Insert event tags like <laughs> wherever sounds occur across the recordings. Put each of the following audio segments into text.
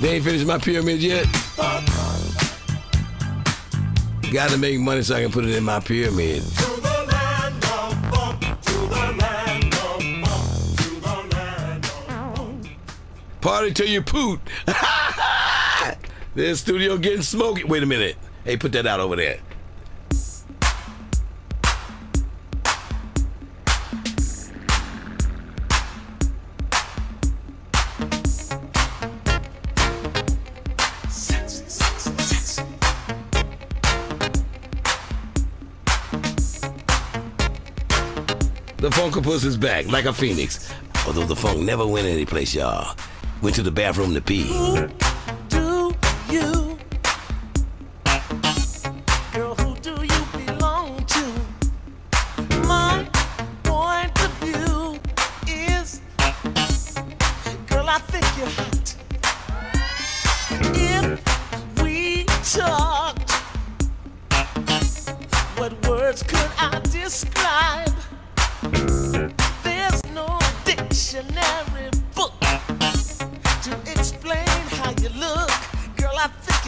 They ain't finished my pyramid yet. Gotta make money so I can put it in my pyramid. Party till you poot. <laughs> this studio getting smoky. Wait a minute. Hey, put that out over there. Octopus is back like a phoenix. Although the funk never went anyplace, y'all. Went to the bathroom to pee. Who do you?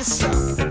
Yes, sir.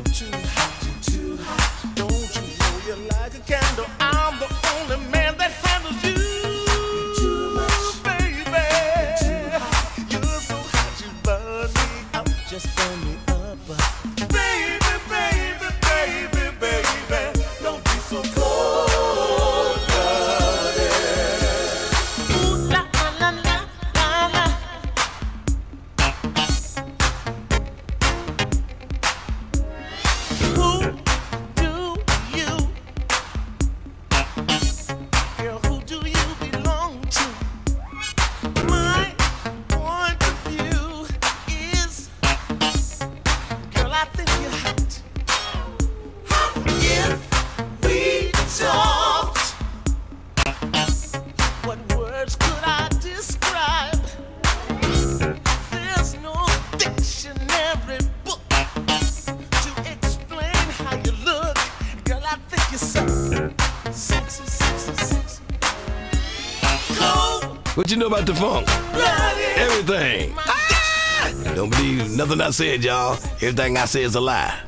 out to. I said, y'all. Everything I say is a lie.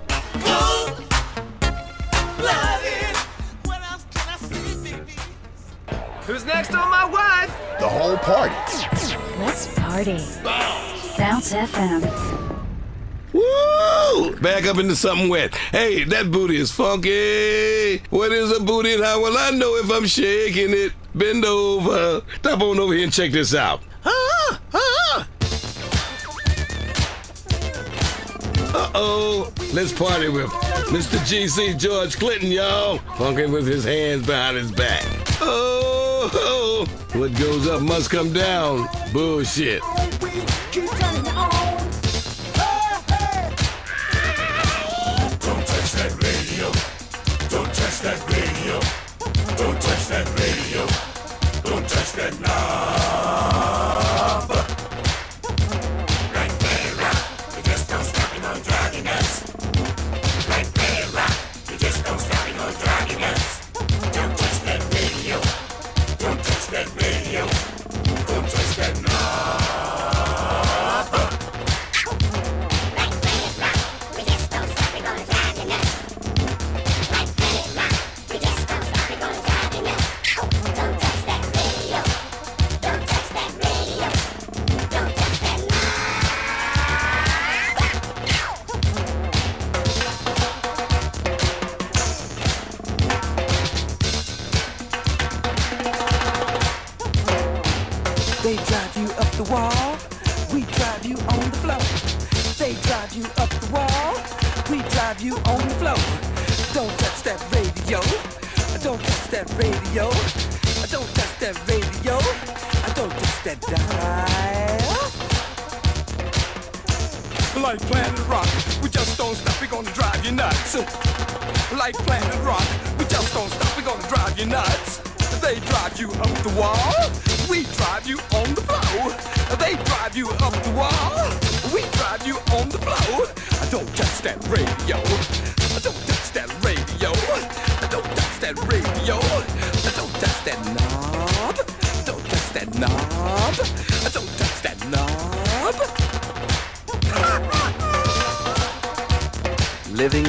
Who's next on my wife? The whole party. Let's party. Bounce, Bounce FM. Woo! Back up into something wet. Hey, that booty is funky. What is a booty and how will I know if I'm shaking it? Bend over. Top on over here and check this out. Let's party with Mr. GC George Clinton, y'all. Funkin' with his hands behind his back. Oh, oh, what goes up must come down. Bullshit. that radio. Don't touch that radio. Don't touch that knob.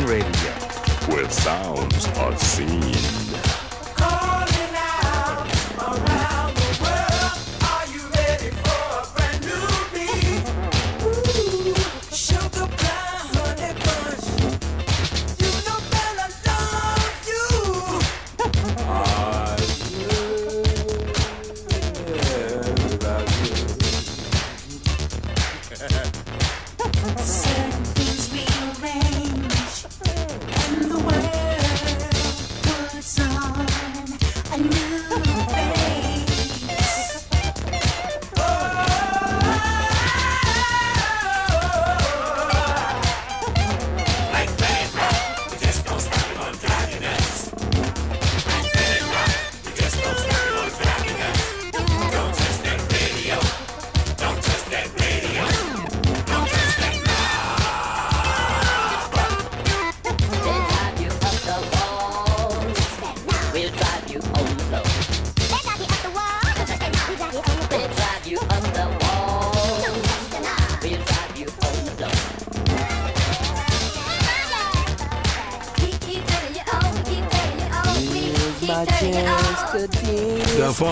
Radio. Where sounds are seen.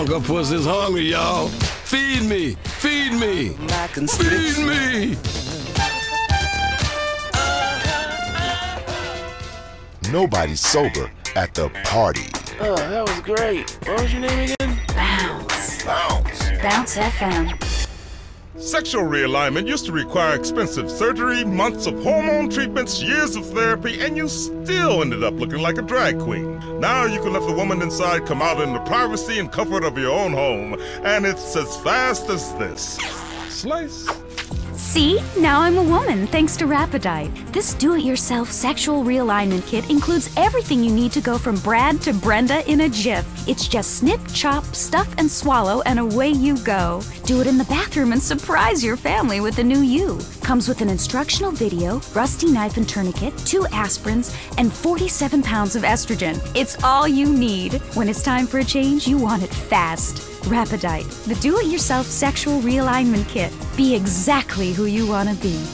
Dance. The Funktipus is hungry, y'all. Feed me, feed me, My feed me. Nobody's sober at the party. Oh, that was great. What was your name again? Bounce. Bounce. Bounce FM. Sexual realignment used to require expensive surgery, months of hormone treatments, years of therapy, and you still ended up looking like a drag queen. Now you can let the woman inside come out in the privacy and comfort of your own home, and it's as fast as this. Slice. See? Now I'm a woman thanks to Rapidite. This do it yourself sexual realignment kit includes everything you need to go from Brad to Brenda in a jiff. It's just snip, chop, stuff, and swallow, and away you go. Do it in the bathroom and surprise your family with the new you. Comes with an instructional video, rusty knife and tourniquet, two aspirins, and 47 pounds of estrogen. It's all you need. When it's time for a change, you want it fast. Rapidite, the do it yourself sexual realignment kit. Be exactly who you want to be.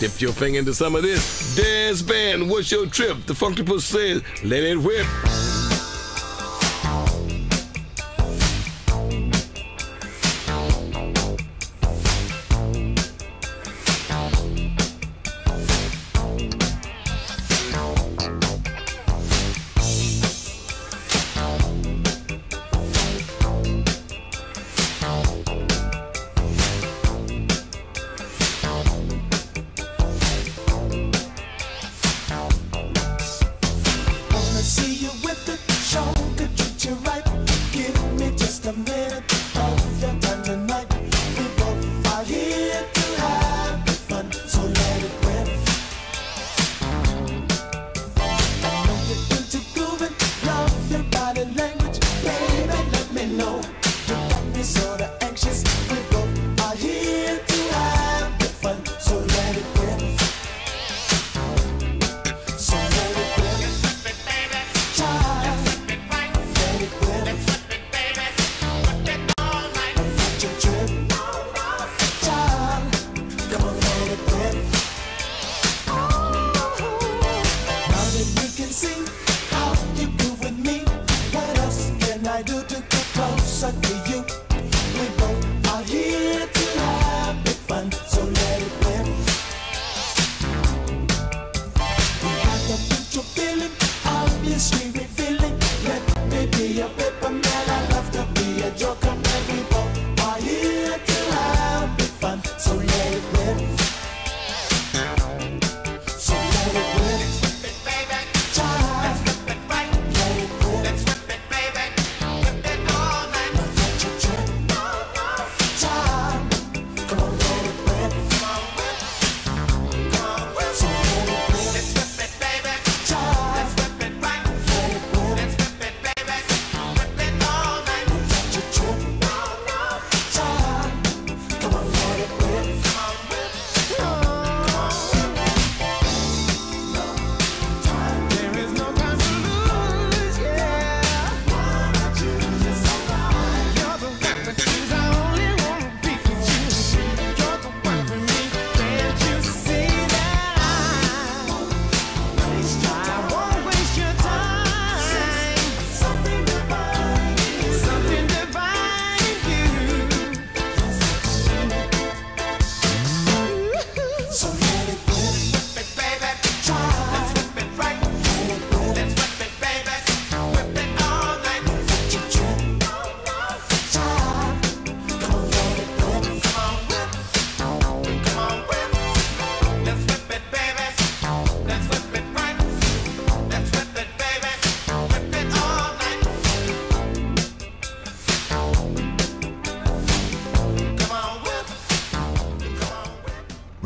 Dip your finger into some of this. Dance band, what's your trip? The Funktipus says, let it whip.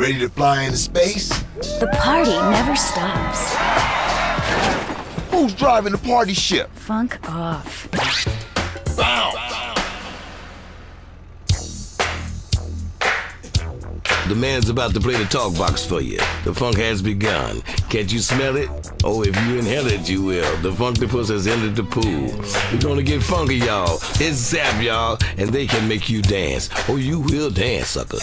Ready to fly into space? The party never stops. Who's driving the party ship? Funk off. The man's about to play the talk box for you. The funk has begun. Can't you smell it? Oh, if you inhale it, you will. The Funktipus has entered the pool. We're gonna get funky, y'all. It's Zapp, y'all, and they can make you dance. Oh, you will dance, sucker.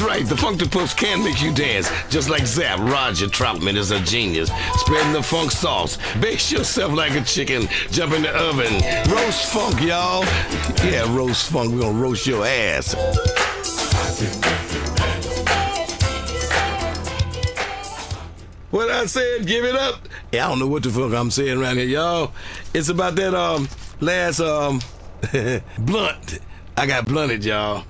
That's right, the Funktipus can make you dance. Just like Zapp, Roger Troutman is a genius. Spreading the funk sauce. Bake yourself like a chicken. Jump in the oven. Roast funk, y'all. Yeah, roast funk. We're gonna roast your ass. What I said, give it up. Yeah, I don't know what the fuck I'm saying around here, y'all. It's about that um last um <laughs> blunt. I got blunted, y'all.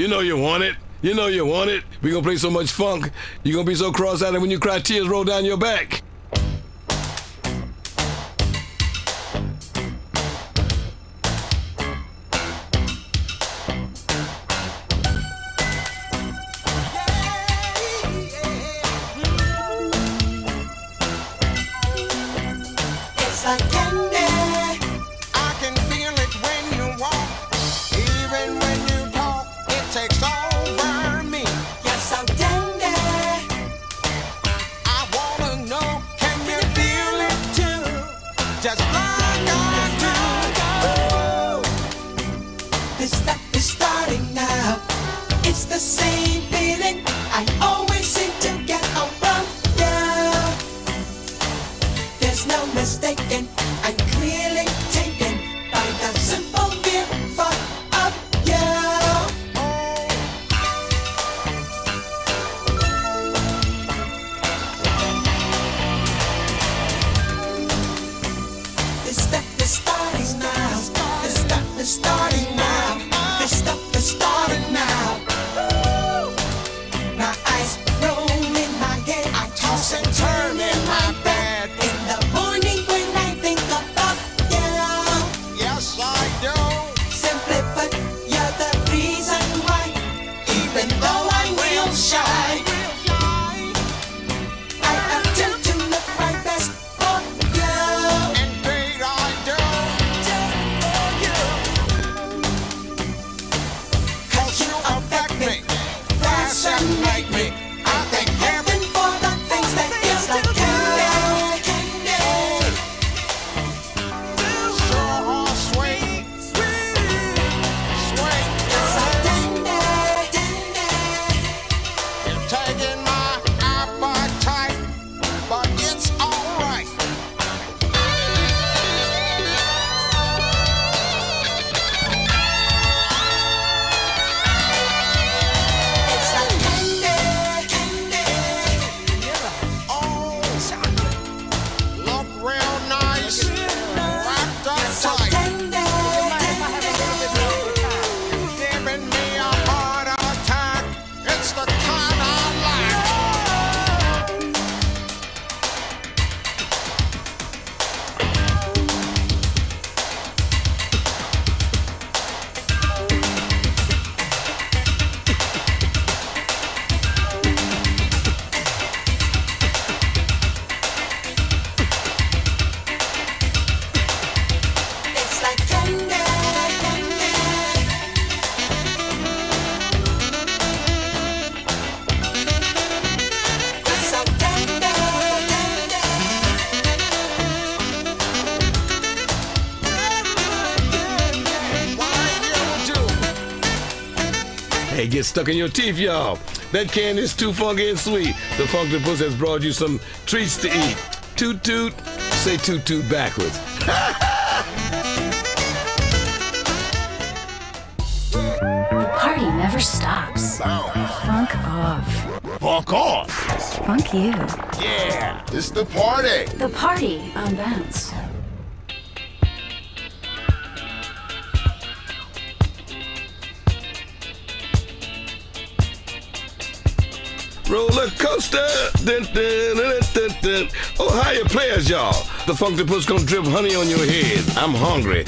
You know you want it. You know you want it. We gonna play so much funk. You gonna be so cross-eyed when you cry tears roll down your back. stuck in your teeth, y'all. That can is too funky and sweet. The Funk Puss has brought you some treats to eat. Toot toot, say toot toot backwards. the party never stops. Funk off. Funk off. Funk you. Yeah, it's the party. The party on Bounce. roller coaster. Dun, dun, dun, Ohio players, y'all. The Funktipus gonna drip honey on your head. I'm hungry.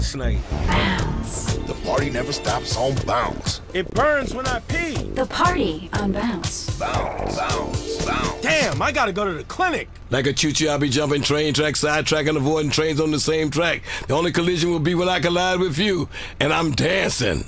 Last night? The party never stops on bounce. It burns when I pee. The party on Bounce. Bounce, bounce, bounce. Damn, I gotta go to the clinic. Like a choo-choo, I'll be jumping train track, sidetrack, and avoiding trains on the same track. The only collision will be when I collide with you, and I'm dancing.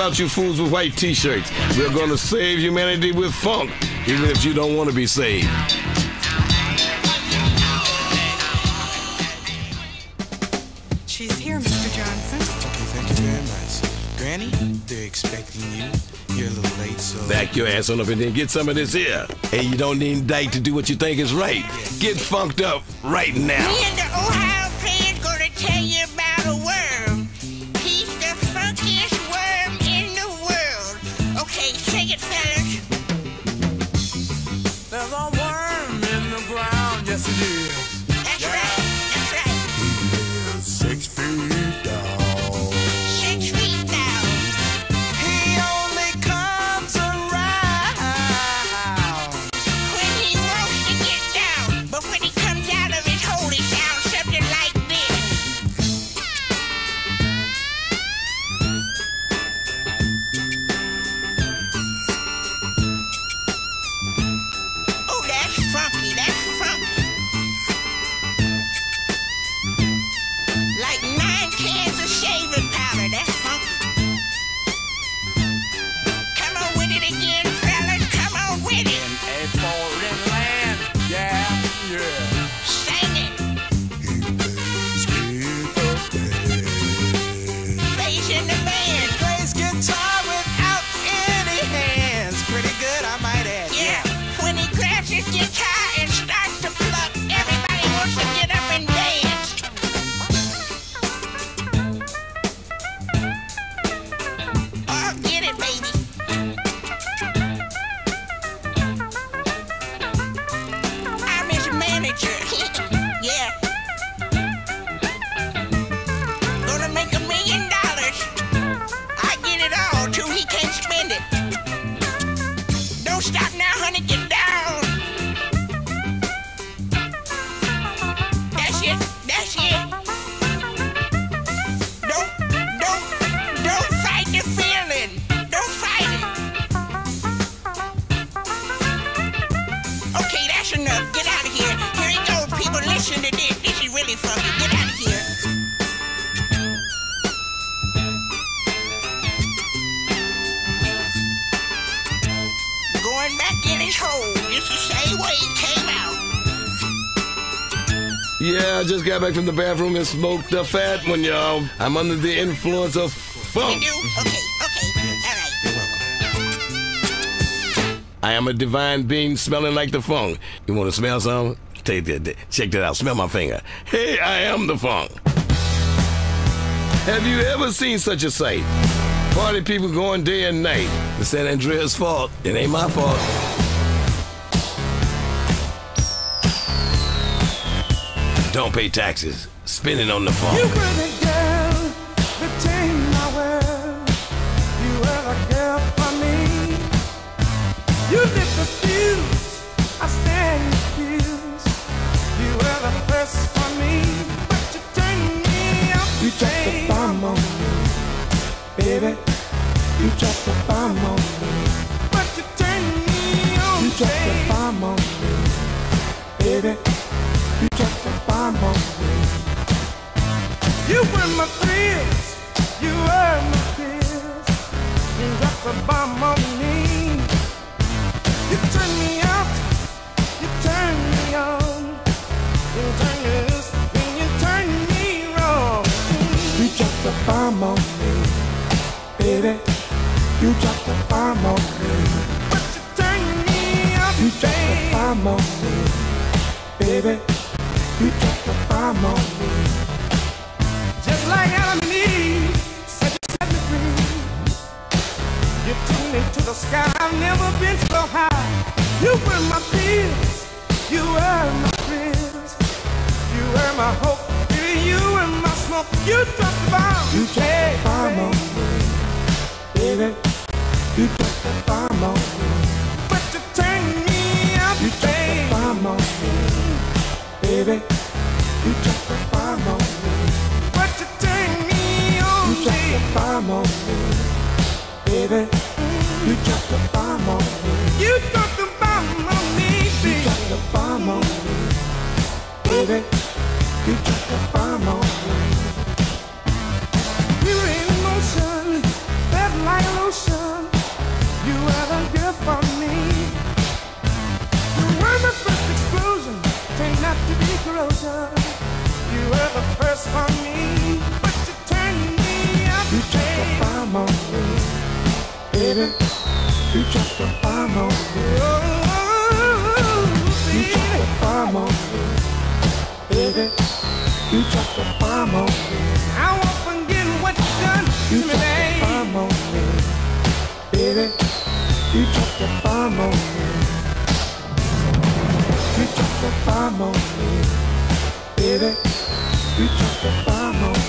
About you fools with white t-shirts. We're gonna save humanity with funk, even if you don't want to be saved. She's here, Mr. Johnson. Okay, thank you very much. Granny, they're expecting you. You're a little late, so. Back your ass on up and then get some of this here. Hey, you don't need Dyke to do what you think is right. Get funked up right now. Got back from the bathroom and smoked the fat one, y'all. I'm under the influence of funk. You do? Okay, okay, all right. You're welcome. I am a divine being smelling like the funk. You want to smell some? Take that. Check that out. Smell my finger. Hey, I am the funk. Have you ever seen such a sight? Party people going day and night. The San Andreas fault. It ain't my fault. Don't pay taxes. Spending on the phone. You were the girl that changed my world. You were the girl for me. You lit the fuse. I stand confused. You were the first for me, but you turned me out. You dropped the bomb on me, baby. You dropped the bomb on me, but you turned me on. You dropped the bomb on me, baby. You were my thrills. You were my. You dropped the bomb on me. You turned me out. You turned me on. You turned me loose. And you turned me wrong. You dropped the bomb on me, baby. You dropped the bomb on me. But you turned me out. You dropped the bomb on me, baby. You dropped the bomb on me. Baby, you turn into the sky, I've never been so high. You were my feels, you are my friends, you are my hope, you and my smoke. You drop the farm, you came off, baby, you dropped the farm off, but you turn me out of my baby, you trust the dropped the bomb on me, baby. You dropped the bomb on me. You dropped the bomb on me, baby. You dropped the bomb on me, baby. You dropped the bomb on me. Were in motion, felt like lotion. You were the girl for me. You were the first explosion, turned out to be corrosion. You were the first for me, the bomb on baby. You dropped the bomb on me. You dropped the bomb on me, baby. You dropped the bomb on me. I won't forget what you done to You me, dropped the babe. bomb on me, baby. You dropped the bomb on me. You dropped the bomb on me, baby. You dropped the bomb on me.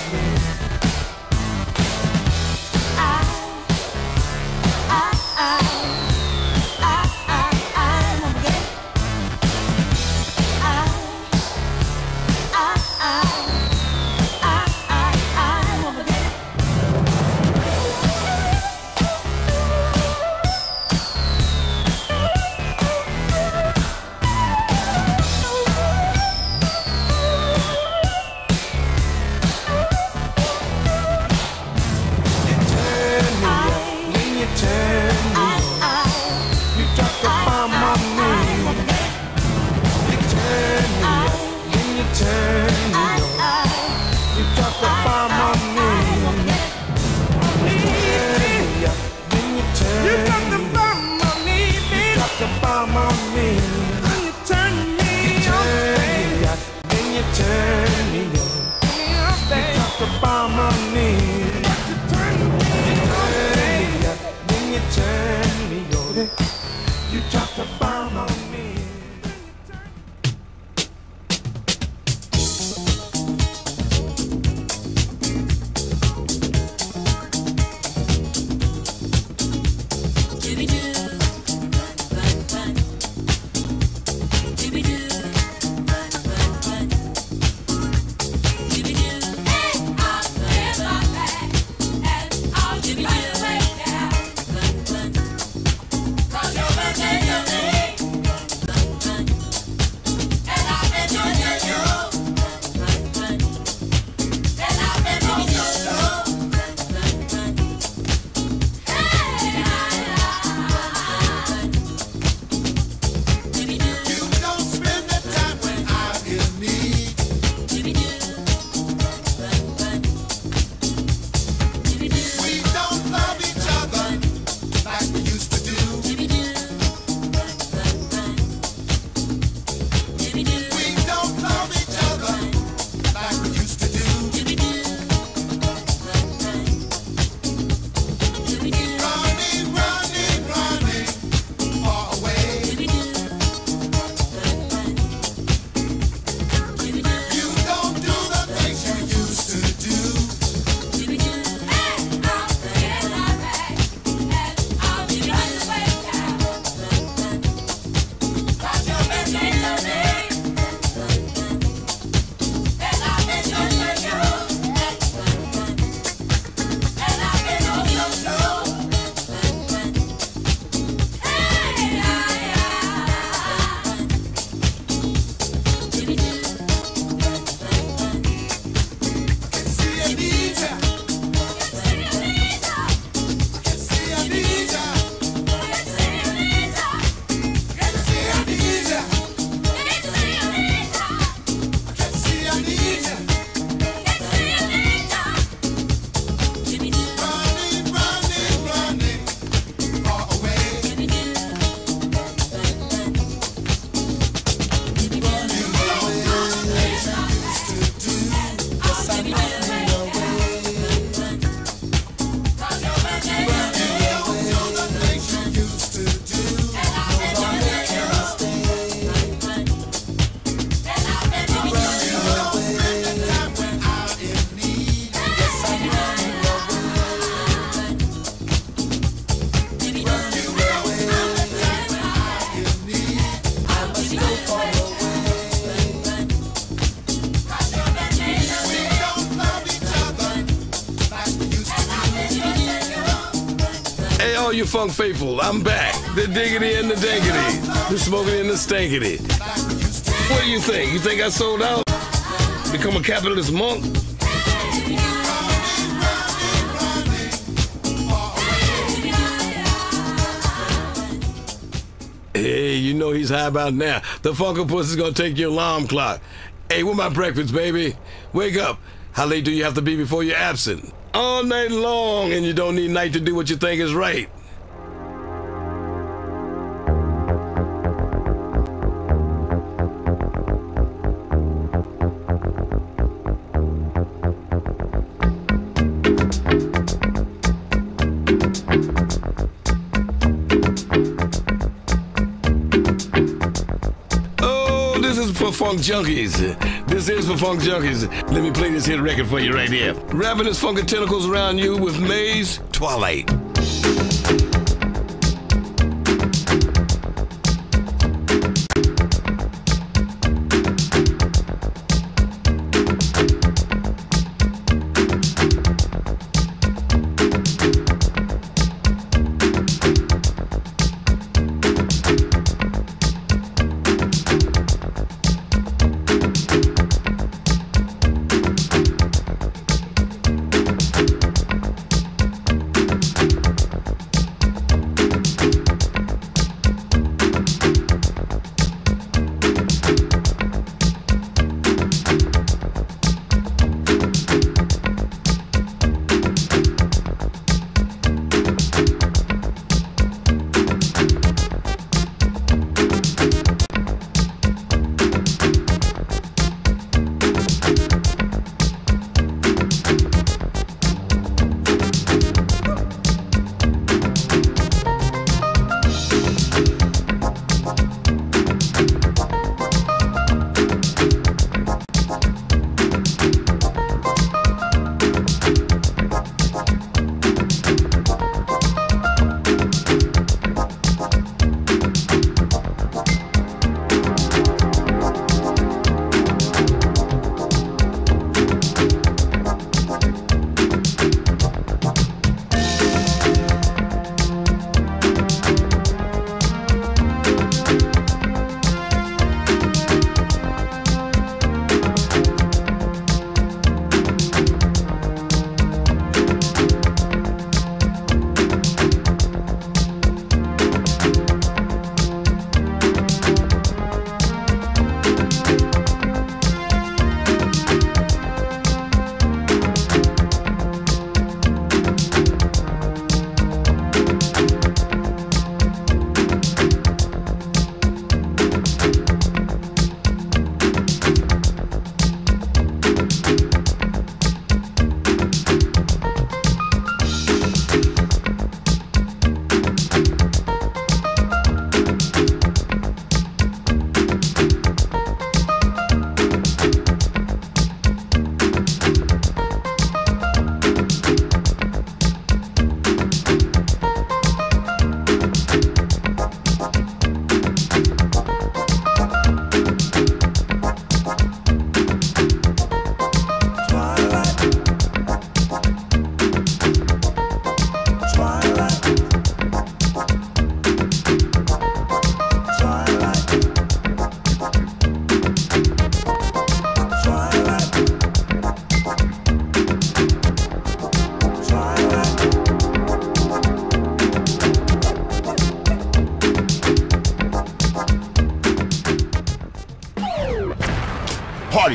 Funk faithful, I'm back. The diggity and the dankity, the smoking and the stankity. What do you think? You think I sold out? Become a capitalist monk? Hey, you know he's high about now. The Funktipus is gonna take your alarm clock. Hey, where my breakfast, baby? Wake up. How late do you have to be before you're absent? All night long, and you don't need night to do what you think is right. Funk junkies. This is for funk junkies. Let me play this hit record for you right here. Wrapping his funky tentacles around you with Maze Twilight.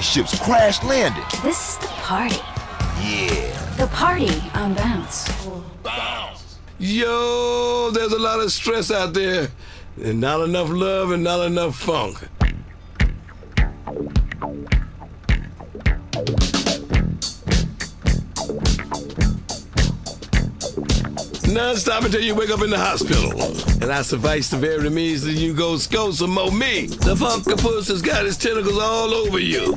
Party ships crash landed. This is the party. Yeah. The party on bounce. Yo, there's a lot of stress out there, and not enough love and not enough funk. Non-stop until you wake up in the hospital. And I suffice the very means that you go score some more me. The Funktipus has got his tentacles all over you.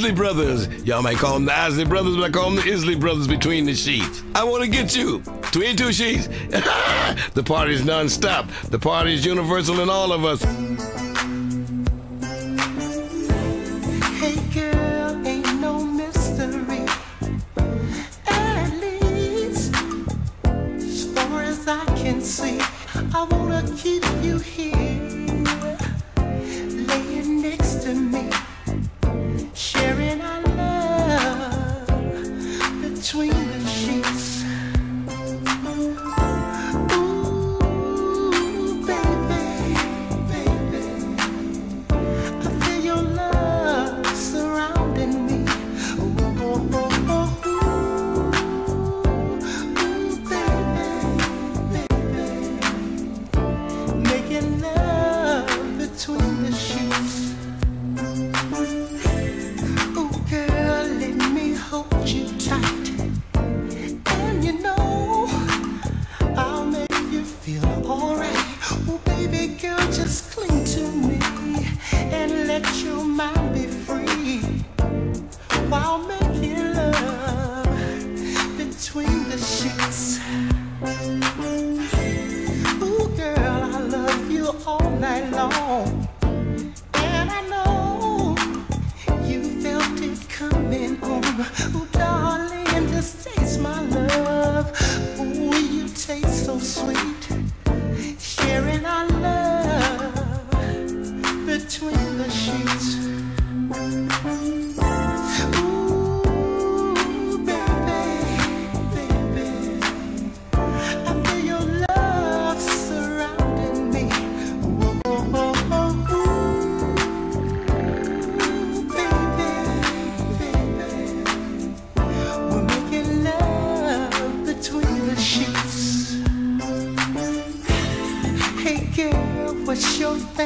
Isley Brothers. Y'all might call them the Isley Brothers, but I call them the Isley Brothers between the sheets. I want to get you between two sheets. <laughs> the party's non-stop. The party's universal in all of us. Hey girl, ain't no mystery. At least, as far as I can see, I wanna keep you here,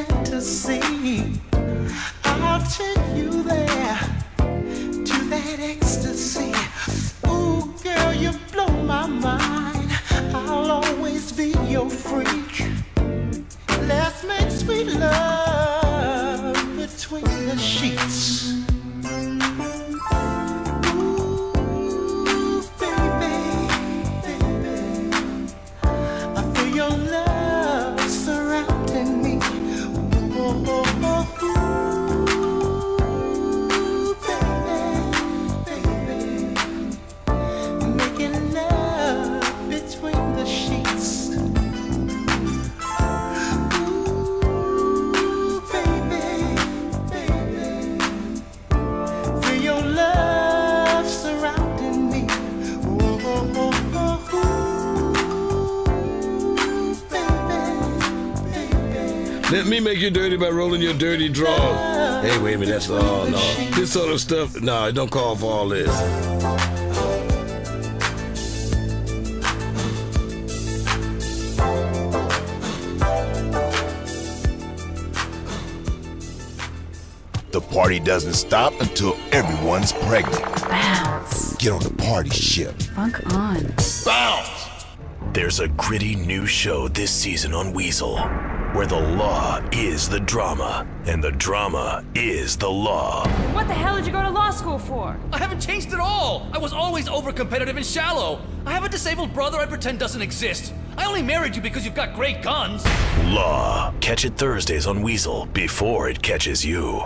fantasy? I'll take you there to that ecstasy. Ooh, girl, you blow my mind. I'll always be your freak. Let's make sweet love you dirty by rolling your dirty drawers. Hey, wait a minute, that's all. No, this sort of stuff. No, it don't call for all this. The party doesn't stop until everyone's pregnant. Bounce. Get on the party ship. Funk on. Bounce! There's a gritty new show this season on Weazel where the law is the drama and the drama is the law. What the hell did you go to law school for? I haven't changed at all. I was always overcompetitive and shallow. I have a disabled brother I pretend doesn't exist. I only married you because you've got great guns. Law. Catch it Thursdays on Weazel before it catches you.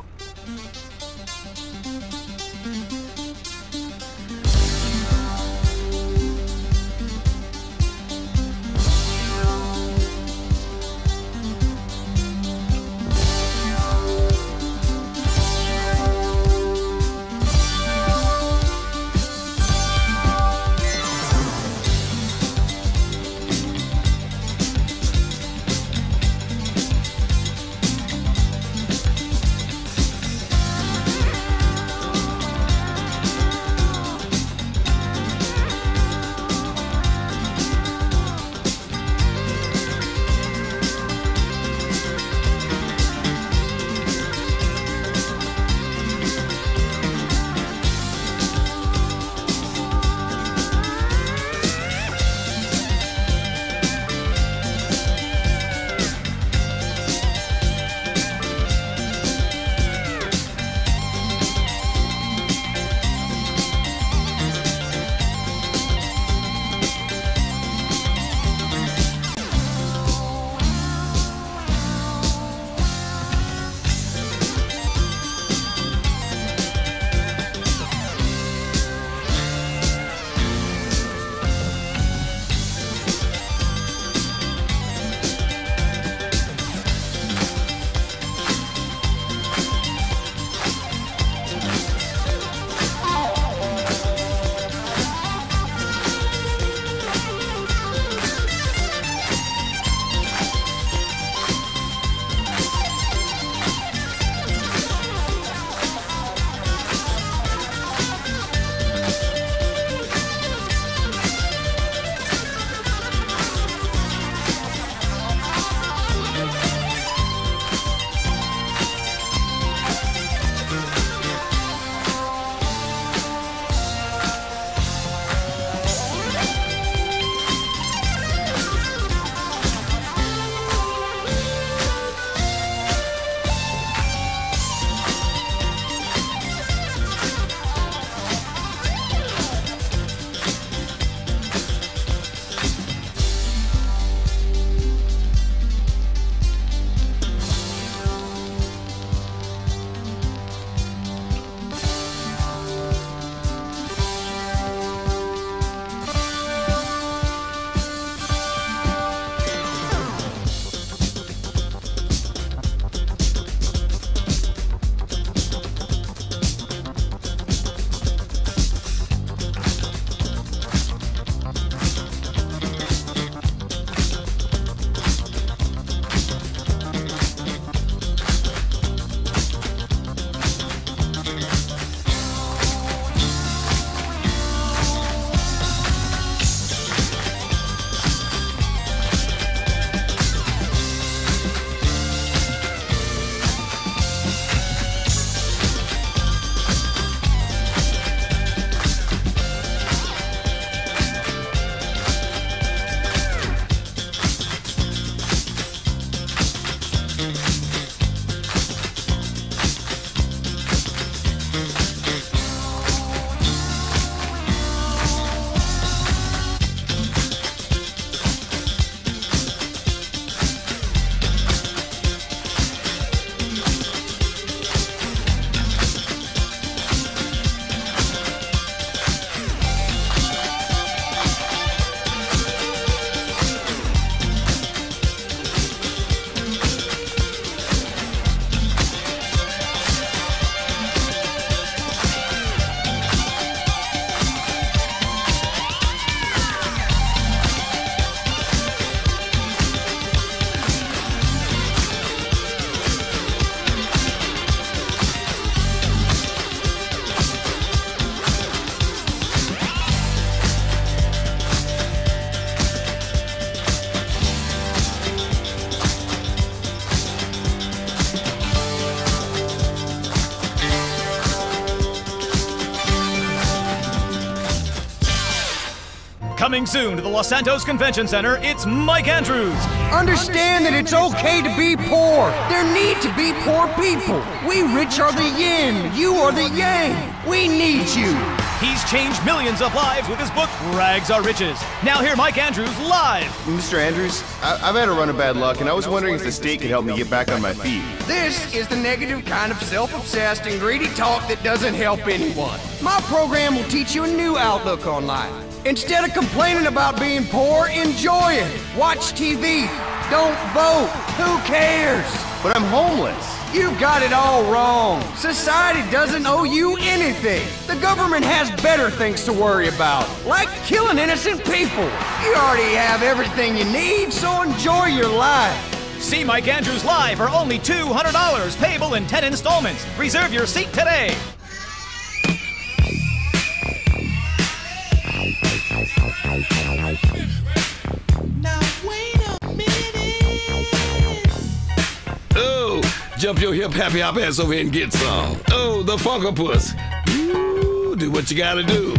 Coming soon to the Los Santos Convention Center, it's Mike Andrews. Understand that it's okay to be poor. There need to be poor people. We rich are the yin, you are the yang. We need you. He's changed millions of lives with his book, Rags Are Riches. Now hear Mike Andrews live. Mr. Andrews, I- I've had a run of bad luck, and I was wondering if the state could help me get back on my feet. This is the negative kind of self obsessed and greedy talk that doesn't help anyone. My program will teach you a new outlook on life. Instead of complaining about being poor, enjoy it. Watch TV. Don't vote. Who cares? But I'm homeless. You've got it all wrong. Society doesn't owe you anything. The government has better things to worry about, like killing innocent people. You already have everything you need, so enjoy your life. See Mike Andrews live for only $200, payable in 10 installments. Reserve your seat today. Jump your hip happy hop ass over here and get some. Oh, the Funktipus. Ooh, do what you gotta do.